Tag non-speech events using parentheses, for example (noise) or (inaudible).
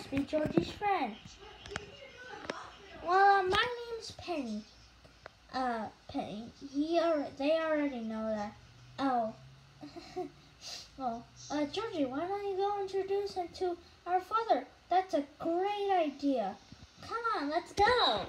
must be Georgie's friend. Well, uh, my name's Penny. Uh, Penny. He or they already know that. Oh. (laughs) well, uh, Georgie, why don't you go introduce him to our father? That's a great idea. Come on, let's go.